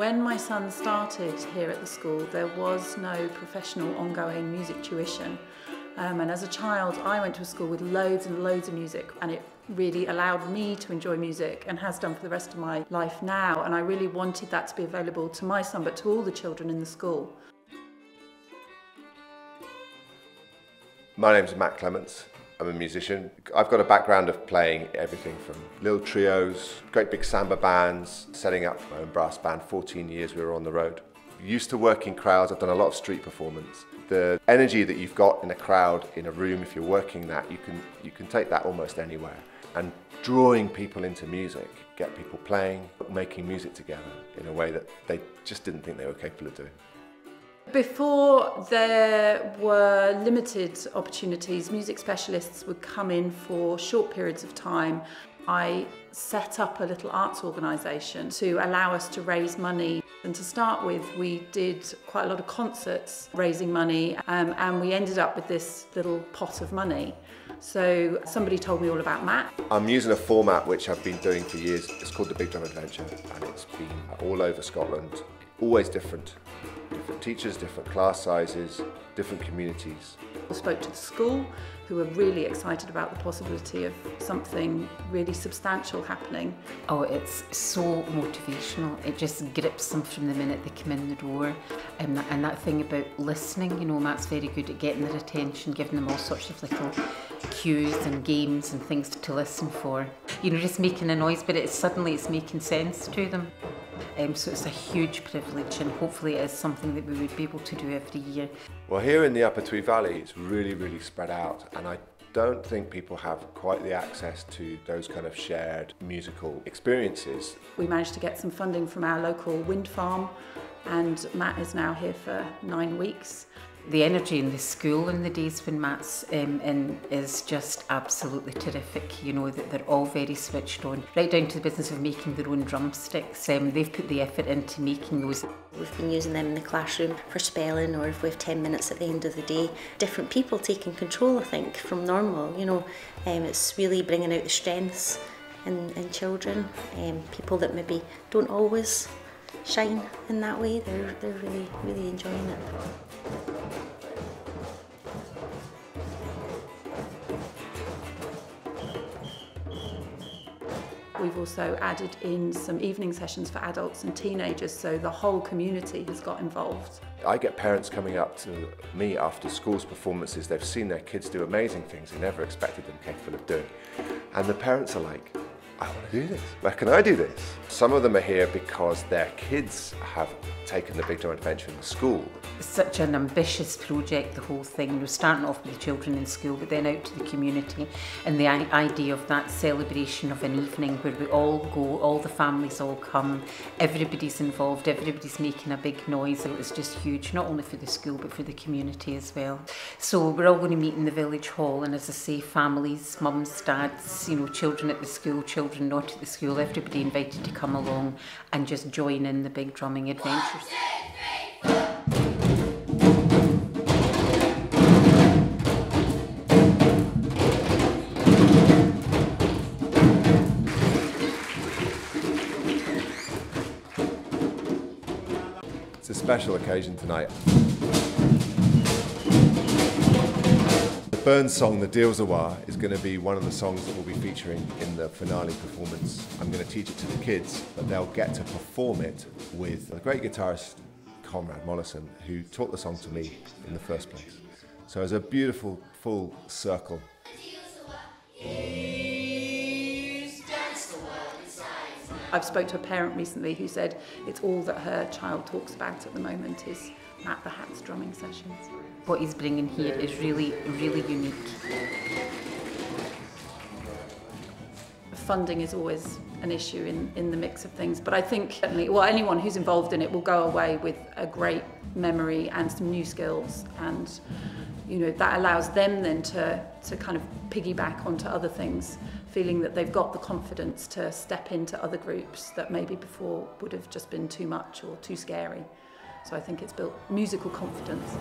When my son started here at the school, there was no professional ongoing music tuition. Um, and as a child, I went to a school with loads and loads of music, and it really allowed me to enjoy music and has done for the rest of my life now. And I really wanted that to be available to my son, but to all the children in the school. My name's Matt Clements. I'm a musician. I've got a background of playing everything from little trios, great big samba bands, setting up my own brass band. 14 years we were on the road. Used to work in crowds. I've done a lot of street performance. The energy that you've got in a crowd, in a room, if you're working that, you can you can take that almost anywhere. And drawing people into music, get people playing, making music together in a way that they just didn't think they were capable of doing. Before there were limited opportunities, music specialists would come in for short periods of time. I set up a little arts organisation to allow us to raise money. And to start with, we did quite a lot of concerts raising money, um, and we ended up with this little pot of money. So somebody told me all about Matt. I'm using a format which I've been doing for years. It's called the Big Drum Adventure, and it's been all over Scotland, always different different teachers, different class sizes, different communities. I spoke to the school who were really excited about the possibility of something really substantial happening. Oh, it's so motivational. It just grips them from the minute they come in the door. And that, and that thing about listening, you know, Matt's very good at getting their attention, giving them all sorts of little cues and games and things to listen for. You know, just making a noise, but it's suddenly it's making sense to them. Um, so it's a huge privilege and hopefully it is something that we would be able to do every year. Well here in the Upper Tweed Valley it's really really spread out and I don't think people have quite the access to those kind of shared musical experiences. We managed to get some funding from our local wind farm and Matt is now here for nine weeks the energy in the school in the days when Matt's um, in is just absolutely terrific. You know, that they're all very switched on, right down to the business of making their own drumsticks. Um, they've put the effort into making those. We've been using them in the classroom for spelling or if we have 10 minutes at the end of the day. Different people taking control, I think, from normal. You know, um, it's really bringing out the strengths in, in children, um, people that maybe don't always shine in that way. They're, they're really, really enjoying it. We've also added in some evening sessions for adults and teenagers, so the whole community has got involved. I get parents coming up to me after school's performances. They've seen their kids do amazing things they never expected them capable of doing. And the parents are like, I want to do this. Where can I do this? Some of them are here because their kids have taken the Big Drum Adventure in school. It's such an ambitious project, the whole thing. You're starting off with the children in school, but then out to the community. And the idea of that celebration of an evening where we all go, all the families all come, everybody's involved, everybody's making a big noise. It was just huge, not only for the school, but for the community as well. So we're all going to meet in the village hall. And as I say, families, mums, dads, you know, children at the school, children children not at the school, everybody invited to come along and just join in the big drumming adventures. It's a special occasion tonight. Burns song, The Deil's Awa, is going to be one of the songs that we'll be featuring in the finale performance. I'm going to teach it to the kids, but they'll get to perform it with a great guitarist, Conrad Mollison, who taught the song to me in the first place. So it's a beautiful full circle. I've spoke to a parent recently who said it's all that her child talks about at the moment is Matt the Hat's drumming sessions. What he's bringing here is really, really unique. Funding is always an issue in, in the mix of things, but I think certainly, well, anyone who's involved in it will go away with a great memory and some new skills and you know that allows them then to to kind of piggyback onto other things feeling that they've got the confidence to step into other groups that maybe before would have just been too much or too scary so I think it's built musical confidence